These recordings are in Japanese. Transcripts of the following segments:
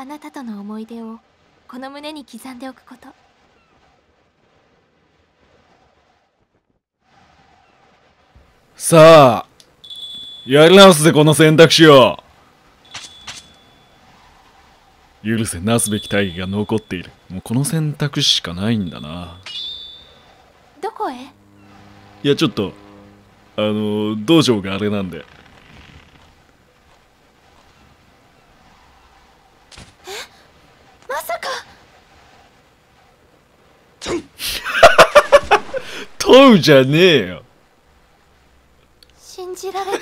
あなたとの思い出をこの胸に刻んでおくこと。さあやり直すぜこの選択肢を。許せなすべき大義が残っている。もうこの選択肢しかないんだな。どこへ？いやちょっとあの道場があれなんでまさか問うじゃねえよ。信じられない。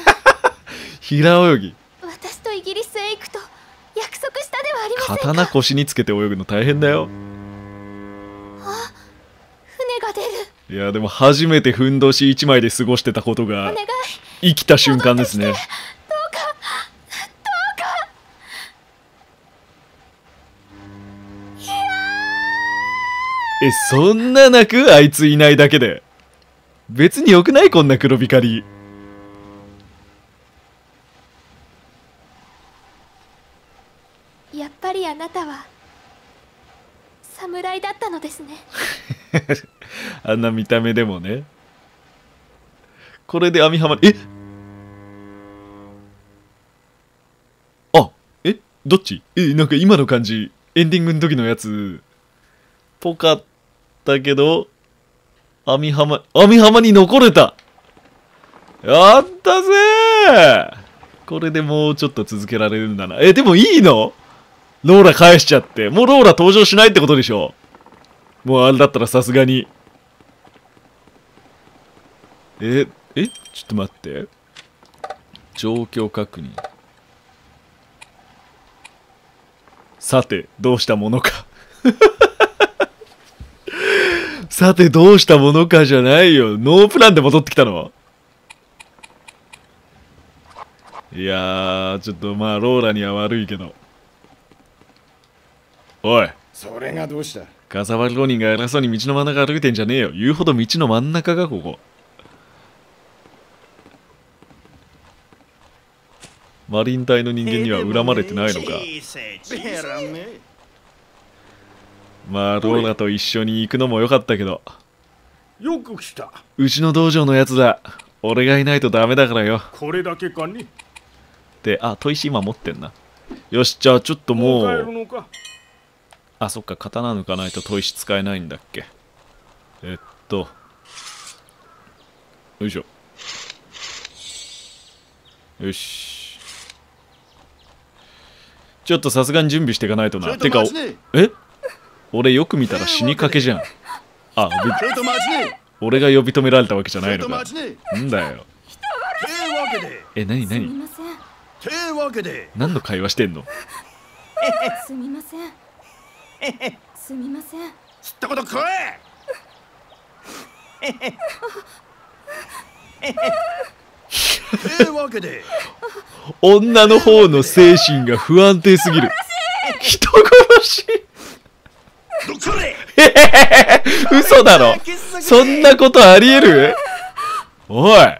平泳ぎ。私とイギリスへ行くと約束したではありませんか？刀腰につけて泳ぐの大変だよ。船が出る。いやでも初めてふんどし一枚で過ごしてたことが生きた瞬間ですね。どうか。えそんな泣く？あいついないだけで別によくないこんな黒光り。やっぱりあなたは侍だったのですね。あんな見た目でもね。これで網浜え？あえ？どっち？えなんか今の感じ。エンディングの時のやつ。ぽかったけど網浜網浜に残れた。やったぜこれでもうちょっと続けられるんだな。えでもいいの？ローラ返しちゃって。もうローラ登場しないってことでしょ？もうあれだったらさすがに。ええちょっと待って。状況確認。さてどうしたものか。さてどうしたものかじゃないよ。ノープランで戻ってきたの。いやーちょっとまあローラには悪いけど。おい。それがどうした？カサバル浪人が偉そうに道の真ん中歩いてんじゃねえよ。言うほど道の真ん中がここ。マリン隊の人間には恨まれてないのか。ベラめまあローラと一緒に行くのも良かったけど。よく来た。うちの道場のやつだ。俺がいないとダメだからよ。これだけかね。であ砥石今持ってんな。よしじゃあちょっとももうあそっか刀抜かないと砥石使えないんだっけ。えっと。よいしょ。よし。ちょっとさすがに準備していかないとな。てかえ？俺よく見たら死にかけじゃん。あべちょっと待ちね。俺が呼び止められたわけじゃないのか。んだよ。え何何？何の会話してんの？すみません。すみません。知ったこと食えてわけで。女の方の精神が不安定すぎる。人殺し嘘だろ。そんなことありえる？おい。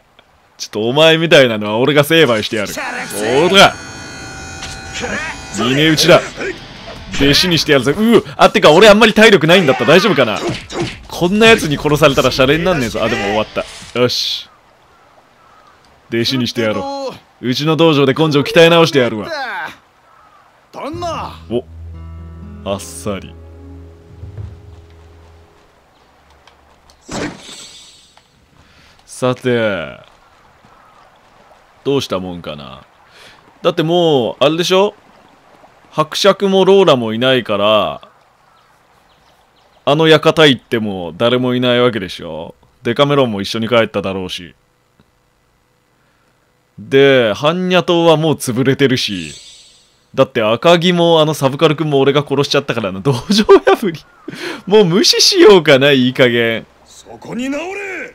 ちょっとお前みたいなのは俺が成敗してやる。おら峰打ちだ。弟子にしてやるぜ。うう。あってか俺あんまり体力ないんだった。大丈夫かな？こんなやつに殺されたらシャレになんねえぞ。あでも終わった。よし。弟子にしてやろう。うちの道場で根性鍛え直してやるわ。お。あっさりさてどうしたもんかな？だってもうあれでしょ？伯爵もローラもいないからあの館行っても誰もいないわけでしょ？デカメロンも一緒に帰っただろうし。で般若島はもう潰れてるし。だって赤木もあのサブカル君も俺が殺しちゃったからな。道場破り。もう無視しようかないい加減。そこに直れ。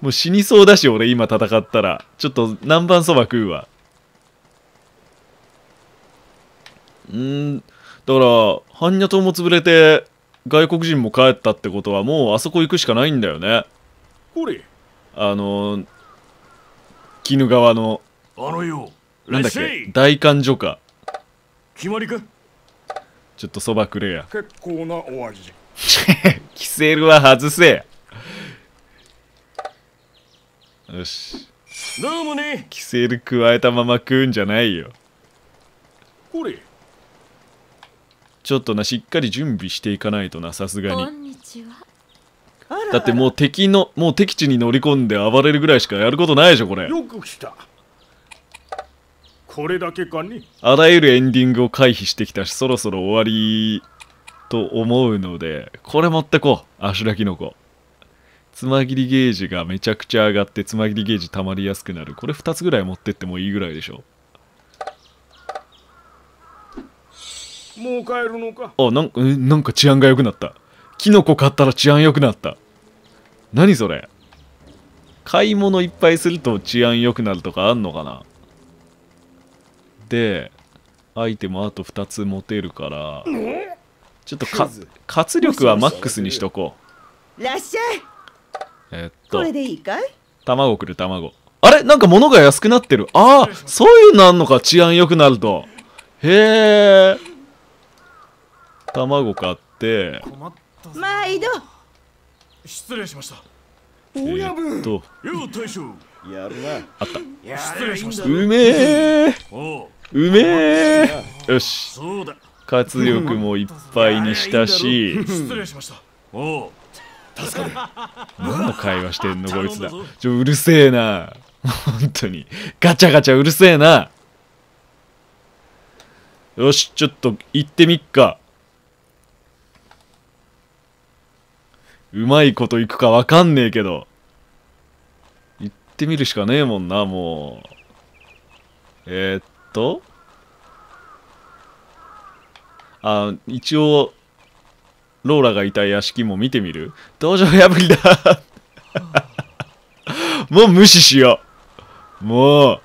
もう死にそうだし俺今戦ったら。ちょっと南蛮そば食うわ。うーん。だから般若島も潰れて外国人も帰ったってことはもうあそこ行くしかないんだよね。ほれ。あの鬼怒川の。あのよなんだっけ？大官所か。決まりか？ちょっとそばくれや。結構なお味キセルは外せ。よし。どうもね。キセル加えたまま食うんじゃないよ。これ。ちょっとなしっかり準備していかないとなさすがこにんにちは。だってもう敵のもう敵地に乗り込んで暴れるぐらいしかやることないでしょこれ。よく来た。これだけかね。あらゆるエンディングを回避してきたしそろそろ終わりと思うのでこれ持ってこう。アシュラキノコ。つま切りゲージがめちゃくちゃ上がってつま切りゲージ溜まりやすくなる。これ2つぐらい持ってってもいいぐらいでしょ。もう帰るのか？あなんかえなんか治安が良くなった。キノコ買ったら治安良くなった。何それ？買い物いっぱいすると治安良くなるとかあんのかな？でアイテムあと2つ持てるからちょっとか活力はマックスにしとこう。らっしゃい。えっと。これでいいかい？卵くる卵。あれ？なんか物が安くなってる。ああそういうのあんのか。治安良くなると。へえ卵買って。毎度。失礼しました。えーっと。よう大将やるなあった。失礼しました。うめえう。めえよし。そうだ活力もいっぱいにし。たし失礼しました。おう。何の会話してんのこいつら。ちょうるせえな。本当に。ガチャガチャうるせえな。よしちょっと行ってみっか。うまいこといくかわかんねえけど。行ってみるしかねえもんなもう。えー、っとあ一応ローラがいた屋敷も見てみる？道場破りだ。もう無視しよう。もう。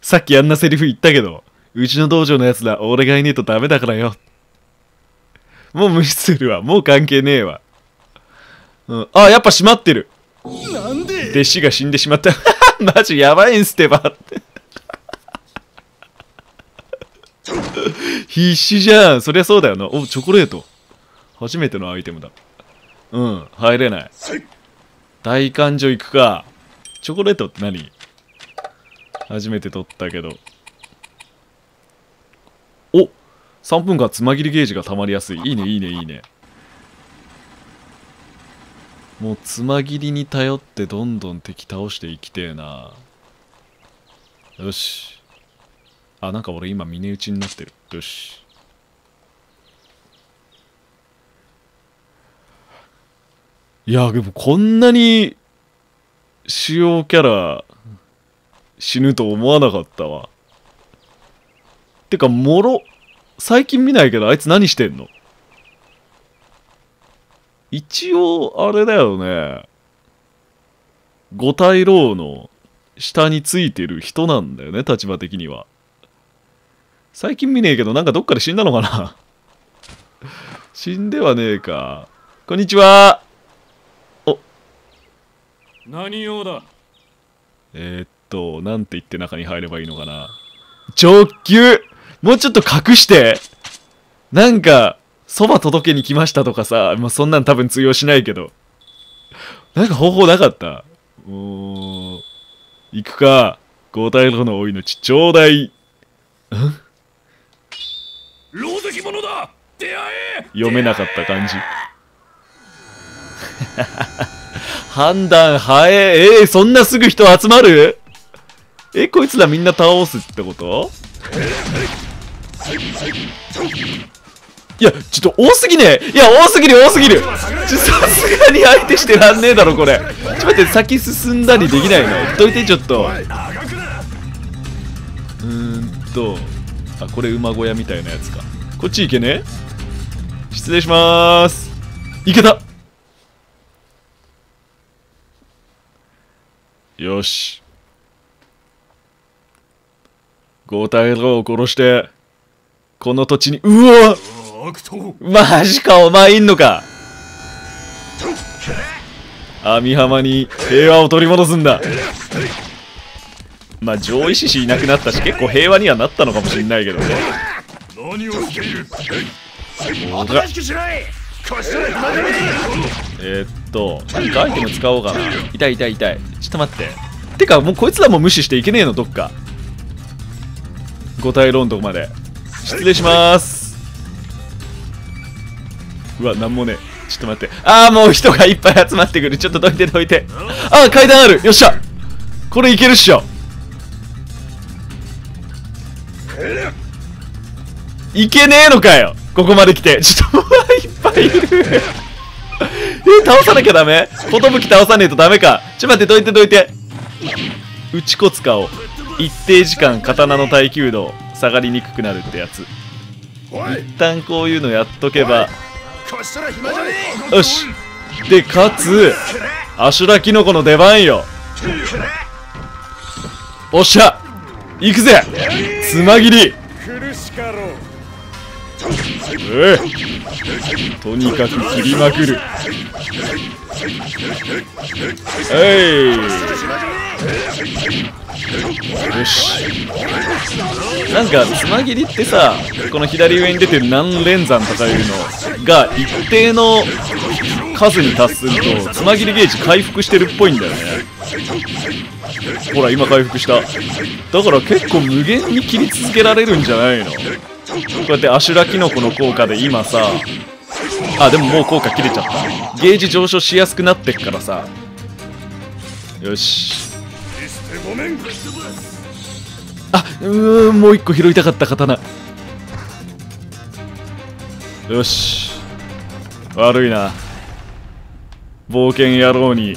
さっきあんなセリフ言ったけどうちの道場のやつら俺がいねえとダメだからよ。もう無視するわ。もう関係ねえわ、うん、あやっぱ閉まってる。なんで？弟子が死んでしまった。マジやばいんすってばって 必死じゃん。そりゃそうだよな。おチョコレート。初めてのアイテムだ。うん入れない。大感情いくか。チョコレートって何？初めて取ったけど。お3分間つま切りゲージが溜まりやすい。いいねいいねいいね。もうつま切りに頼ってどんどん敵倒していきてえな。よしあなんか俺今峰打ちになってる。よし。いやでもこんなに主要キャラ死ぬと思わなかったわ。てかもろ最近見ないけどあいつ何してんの？一応あれだよね。五体郎の下についてる人なんだよね立場的には。最近見ねえけどなんかどっかで死んだのかな？死んではねえか。こんにちは。何用だ？えー、っとなんて言って中に入ればいいのかな。直球。もうちょっと隠して。なんかそば届けに来ましたとかさ、まあ、そんなん多分通用しないけど。なんか方法なかった？もう行くか。五体郎のお命ちょうだい狼藉者だ。出会え。読めなかった感じ。判断早ええー、そんなすぐ人集まる？えこいつらみんな倒すってこと？いやちょっと多すぎね。いや多すぎる多すぎる。さすがに相手してらんねえだろこれ。ちょっと待って先進んだりできないの？どいてちょっと。うーんと。あこれ馬小屋みたいなやつか。こっち行けね。失礼しまーす。いけた。よし。五体郎を殺してこの土地にうわ。マジかお前いんのか。網浜に平和を取り戻すんだ。まあ上位獅子いなくなったし結構平和にはなったのかもしれないけどね。何をしている？おがしくしないえー、っと何かアイテム使おうかな。痛い痛い痛い。ちょっと待って。てかもうこいつらも無視していけねえの？どっか。5体ローンとこまで。失礼します。うわなんもねえ。ちょっと待って。ああもう人がいっぱい集まってくる。ちょっとどいてどいて。ああ階段ある。よっしゃ。これいけるっしょいけねえのかよ。ここまで来て。ちょっとういっぱいいる。え倒さなきゃダメ？寿倒さねえとダメか。ちょ待ってどいてどいて。打ち子使おう一定時間刀の耐久度下がりにくくなるってやつ。一旦こういうのやっとけば。よし。でかつアシュラキノコの出番よ。おっしゃ。行くぜ。つま切り。とにかく切りまくる。えいよし。なんかつま切りってさこの左上に出てる何連山とかいうのが一定の数に達するとつま切りゲージ回復してるっぽいんだよね。ほら今回復した。だから結構無限に切り続けられるんじゃないの？こうやってアシュラキノコの効果で今さあでももう効果切れちゃった。ゲージ上昇しやすくなってっからさ。よし。あうーんもう一個拾いたかった刀。よし。悪いな。冒険野郎に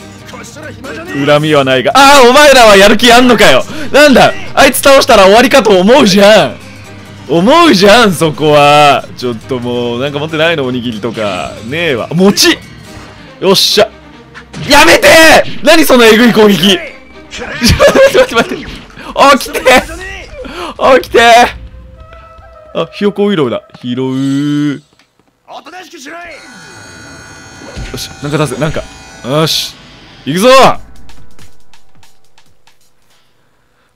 恨みはないが。ああお前らはやる気あんのかよ。なんだあいつ倒したら終わりかと思うじゃん。思うじゃんそこは。ちょっともうなんか持ってないのおにぎりとか。ねえわ。餅。よっしゃ。やめて！何そのえぐい攻撃。ちょ待って待って待って。起きて。起きて。あひよこういろだ。拾う。よしくしないしなんか出せ。なんか。よし。行くぞ。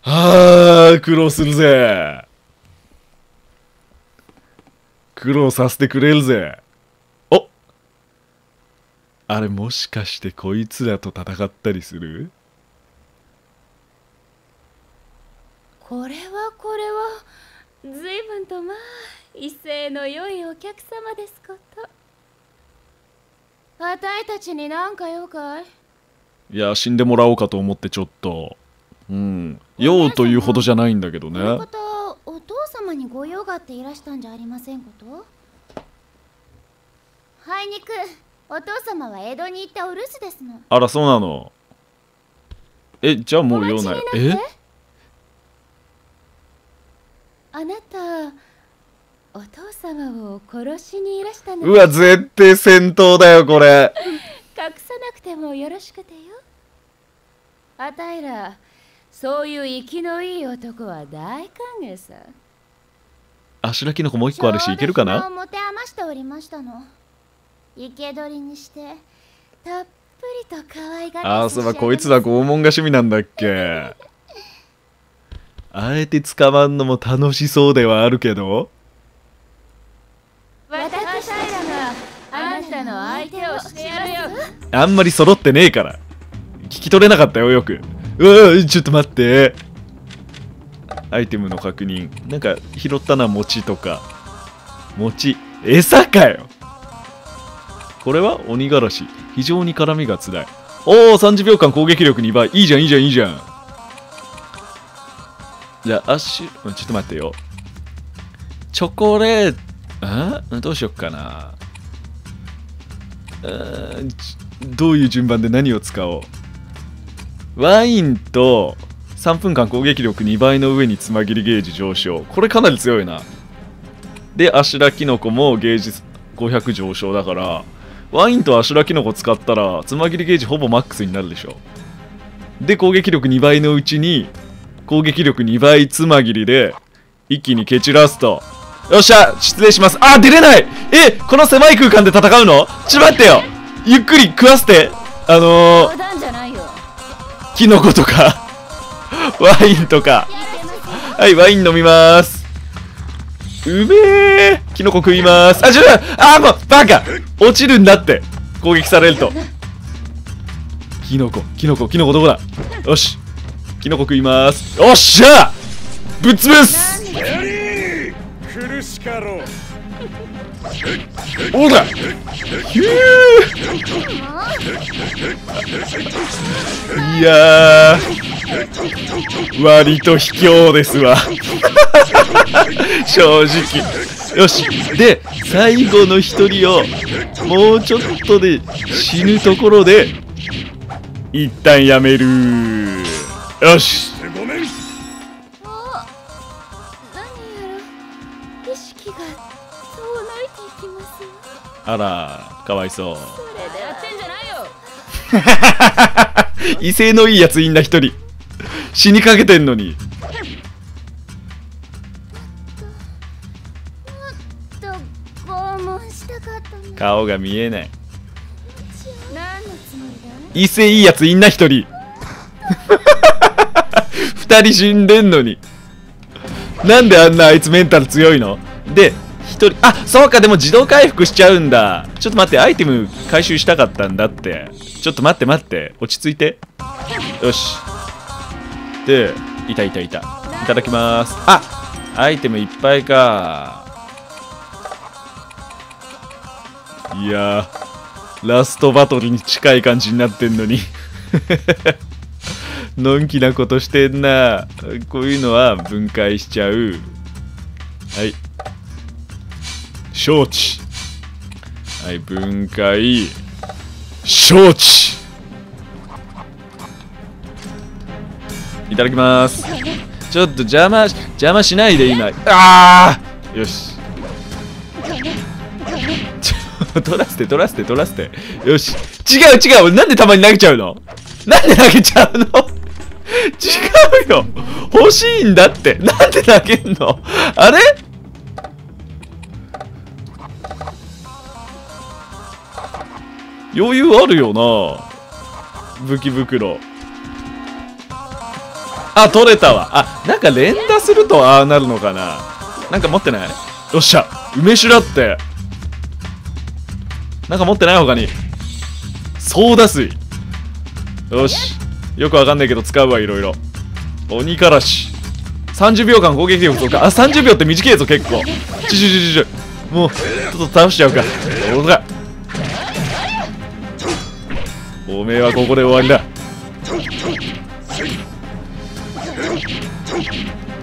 はあ苦労するぜ。苦労させてくれるぜ。お。あれもしかしてこいつらと戦ったりする？これはこれは随分とまあ威勢の良いお客様ですこと。あたいたちに何か用かい？いや死んでもらおうかと思ってちょっと。うん。用というほどじゃないんだけどね様にご用があっていらしたんじゃありませんこと？はいにくお父様は江戸に行ったお留守ですの。あらそうなの。えじゃあもう用ない。えあなたお父様を殺しにいらしたのうわ絶対戦闘だよこれ。隠さなくてもよろしくてよ。あたいらそういう生きのいい男は大歓迎さあしらきの子もう一個あるしいけるかな？持て余しておりましたの。生け捕りにしてたっぷりと可愛があーそういえばこいつら拷問が趣味なんだっけ。あえて捕まんのも楽しそうではあるけど。私あなたの相手をしてやるよあんまり揃ってねえから。聞き取れなかったよよく。うわちょっと待ってアイテムの確認。なんか拾ったな餅とか。餅。餌かよ。これは鬼がらし。非常に絡みがつらい。おお30秒間攻撃力2倍。いいじゃんいいじゃんいいじゃん。じゃあアッシュ。ちょっと待ってよ。チョコレート。んどうしよっかな。うーんちどういう順番で何を使おう。ワインと3分間攻撃力2倍の上につま切りゲージ上昇。これかなり強いな。でアシュラキノコもゲージ500上昇だからワインとアシュラキノコ使ったらつま切りゲージほぼマックスになるでしょ。で攻撃力2倍のうちに攻撃力2倍つま切りで一気に蹴散らすと。よっしゃ失礼します。あ出れない！えこの狭い空間で戦うの？ちょっと待ってよ。ゆっくり食わせて。あのー、キノコとか ワインとか。はいワイン飲みます。うめえキノコ食います。あちょっとあもうバカ。落ちるんだって。攻撃されると。キノコキノコキノコどこだ？よし。キノコ食います。おっしゃ。ぶっ潰す。苦しかろう。おらヒュー。いやー割と卑怯ですわ。正直。よし。で最後の一人をもうちょっとで死ぬところで一旦やめる。よし。あらかわいそう。威勢のいいやついんな一人死にかけてんのに。顔が見えない。何のつもりだ？い威勢いいやついんな一人。二人死んでんのに。なんであんなあいつメンタル強いの？で一人あそうかでも自動回復しちゃうんだ。ちょっと待ってアイテム回収したかったんだって。ちょっと待って待って落ち着いて。よしでいたいたい。たいただきます。あアイテムいっぱいか。いやラストバトルに近い感じになってんのに。のんきなことしてんな。こういうのは分解しちゃう。はい。承知。はい分解。承知。いただきます。ちょっと邪魔邪魔しないで今。ああよし。ちょ取らせて取らせて取らせて。よし。違う違う。なんでたまに投げちゃうの？なんで投げちゃうの？違うよ。欲しいんだって。なんで投げんの？あれ？余裕あるよな。武器袋あ取れたわ。あなんか連打するとああなるのかな。なんか持ってない？よっしゃ。梅酒だって。なんか持ってない他にソーダ水。よし。よくわかんないけど使うわいろいろ。鬼からし。30秒間攻撃力増加あ30秒って短いぞ結構。ちょちちちもうちょっと倒しちゃうか。ほらおめえはここで終わりだ。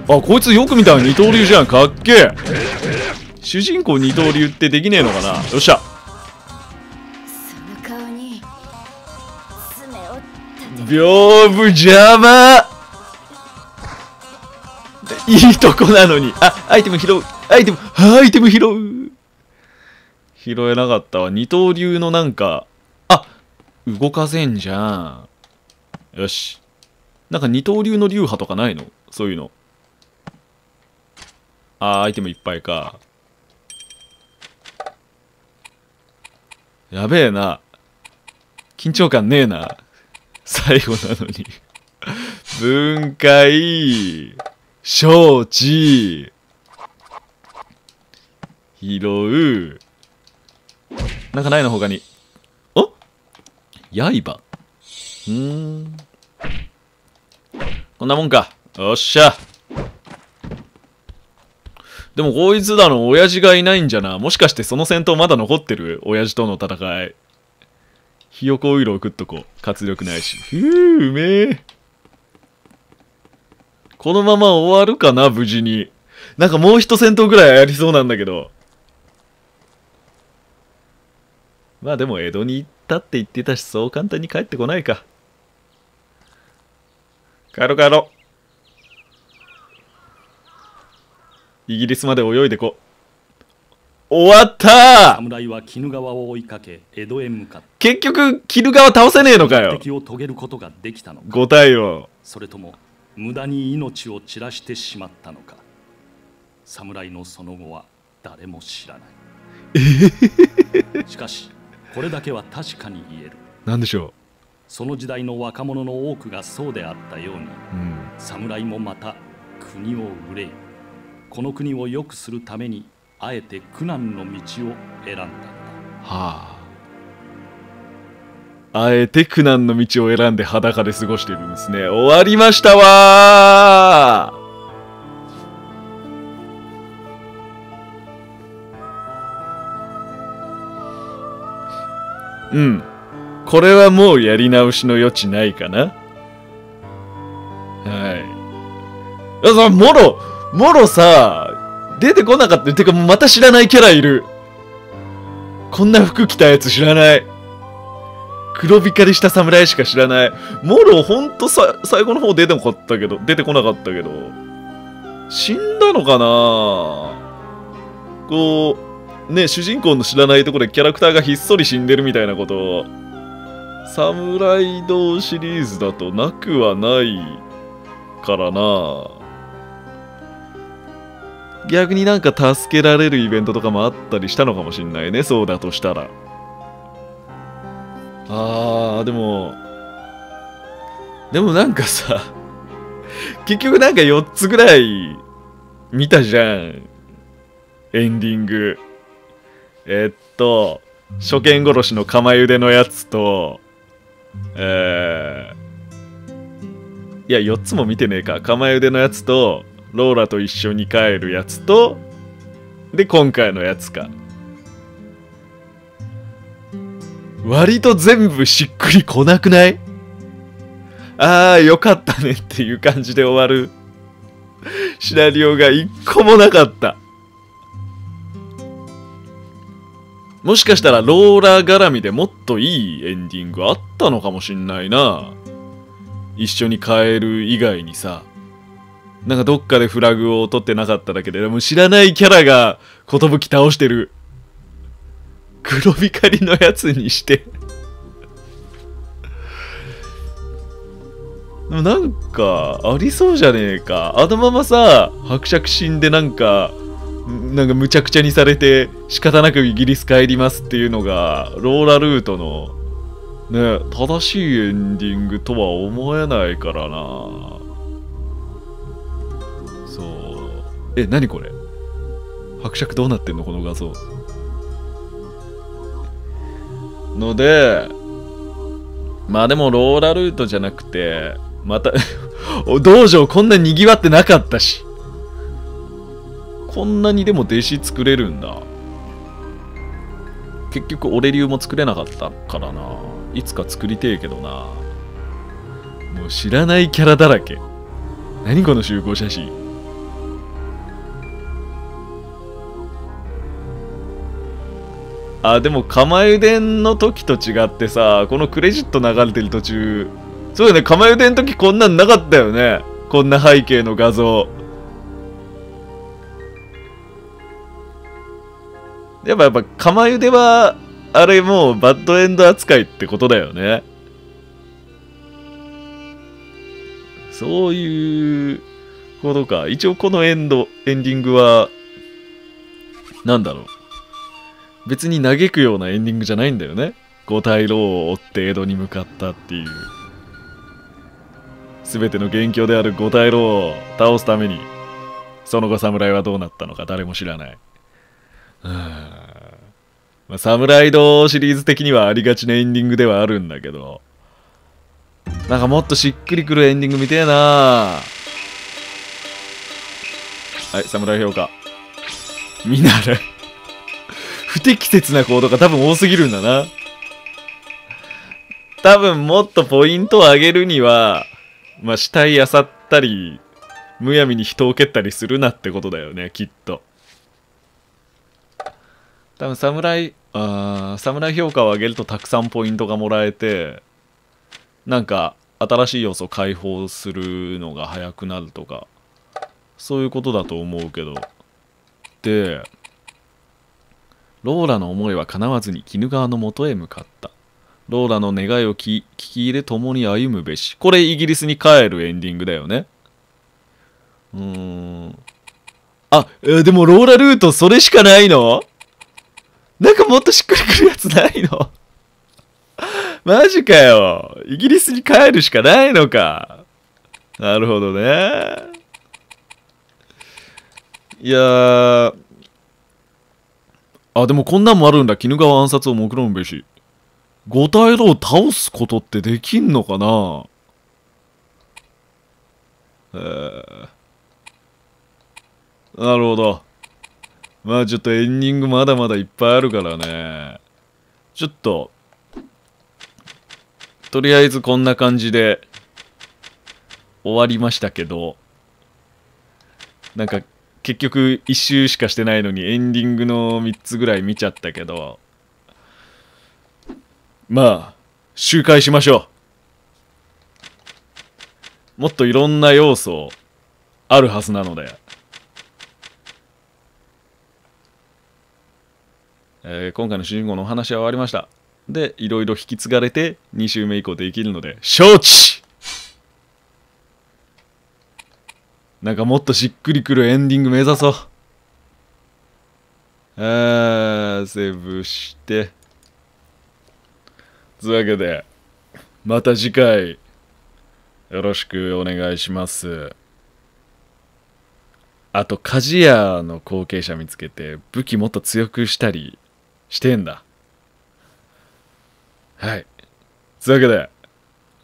あこいつよく見たら二刀流じゃん。かっけえ。主人公二刀流ってできねえのかな。よっしゃ。屏風邪魔。いいとこなのに。あアイテム拾う。アイテム。アイテム拾う。拾えなかったわ。二刀流のなんかあ動かせんじゃん。よし。なんか二刀流の流派とかないの？そういうのあーアイテムいっぱいか。やべえな。緊張感ねえな。最後なのに。分解。承知。拾う。なんかないの他に。お？刃。うん。こんなもんか。よっしゃ。でもこいつらの親父がいないんじゃな。もしかしてその戦闘まだ残ってる？親父との戦い。ひよこオイルを食っとこう。活力ないし。ふううめえ。このまま終わるかな無事に。なんかもう一戦闘ぐらいやりそうなんだけど。まあでも江戸に行ったって言ってたしそう簡単に帰ってこないか。帰ろう帰ろう。イギリスまで泳いでこ終わった侍は鬼怒川を追いかけ江戸へ向かっ結局キル側倒せねえのかよ。敵を遂げることができたのか。5対応それとも無駄に命を散らしてしまったのか。侍のその後は誰も知らない。しかしこれだけは確かに言える。なんでしょその時代の若者の多くがそうであったようにうん。侍もまた国を憂いこの国を良くするためにあえて苦難の道を選んだのだ。はあ。あえて苦難の道を選んで裸で過ごしてるんですね。終わりましたわうん。これはもうやり直しの余地ないかな。はい。あもろもろさ出てこなかった。てかまた知らないキャラいる。こんな服着たやつ知らない。黒光りした侍しか知らない。もろほんとさ最後の方出てこなかったけど出てこなかったけど。死んだのかな？こうね主人公の知らないところでキャラクターがひっそり死んでるみたいなこと。サムライドシリーズだとなくはないからな。逆になんか助けられるイベントとかもあったりしたのかもしんないね。そうだとしたら。あーでもでもなんかさ 結局なんか4つぐらい見たじゃん。エンディング。えっと初見殺しの釜茹でのやつとえー、いや4つも見てねえか。釜茹でのやつとローラと一緒に帰るやつとで今回のやつか。割と全部しっくりこなくない？ああよかったねっていう感じで終わる。シナリオが一個もなかった。もしかしたらローラ絡みでもっといいエンディングあったのかもしんないな。一緒に帰る以外にさ。なんかどっかでフラグを取ってなかっただけででも知らないキャラが寿倒してる。黒光りのやつにして。でもなんかありそうじゃねえか。あのままさ伯爵死んでなんかなんかむちゃくちゃにされて仕方なくイギリス帰りますっていうのがローラルートのね正しいエンディングとは思えないからな。え何これ？伯爵どうなってんのこの画像。のでまあでもローラルートじゃなくてまた 道場こんなにぎわってなかったし。こんなにでも弟子作れるんだ。結局俺流も作れなかったからな。いつか作りてえけどな。もう知らないキャラだらけ。何この集合写真。あでも釜ゆでんの時と違ってさこのクレジット流れてる途中そうだね釜ゆでん時こんなんなかったよねこんな背景の画像。やっぱやっぱ釜ゆではあれもうバッドエンド扱いってことだよね。そういうことか。一応このエンドエンディングはなんだろう。別に嘆くようなエンディングじゃないんだよね。五大老を追って江戸に向かったっていう。全ての元凶である五大老を倒すためにその後侍はどうなったのか誰も知らない。うんまあ、サムライドシリーズ的にはありがちなエンディングではあるんだけど。なんかもっとしっくりくるエンディング見てえな。はい侍評価。見習い不適切な行動が多分多すぎるんだな。多分もっとポイントを上げるにはまあ死体漁ったりむやみに人を蹴ったりするなってことだよねきっと。多分侍あー侍評価を上げるとたくさんポイントがもらえてなんか新しい要素を解放するのが早くなるとかそういうことだと思うけど。でローラの思いは叶わずに鬼怒川の元へ向かったローラの願いを聞き入れ共に歩むべしこれイギリスに帰るエンディングだよねうーんあえーでもローラルートそれしかないの？なんかもっとしっくりくるやつないの？マジかよ。イギリスに帰るしかないのか。なるほどね。いやー。あ、でもこんなんもあるんだ。鬼怒川暗殺を目論むべし。五体郎を倒すことってできんのかな？えー、なるほど。まあちょっとエンディングまだまだいっぱいあるからね。ちょっと、とりあえずこんな感じで終わりましたけど、なんか結局一周しかしてないのにエンディングの3つぐらい見ちゃったけど、まあ、周回しましょう。もっといろんな要素あるはずなので。えー今回の主人公のお話は終わりました。で、いろいろ引き継がれて2週目以降できるので、承知なんかもっとしっくりくるエンディング目指そう。あー、セーブして。というわけで、また次回、よろしくお願いします。あと、鍛冶屋の後継者見つけて、武器もっと強くしたりしてんだ。はい。というわけで、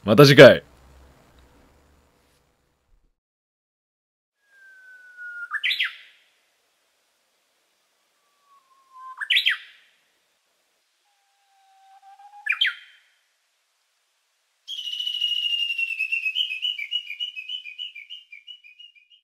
また次回、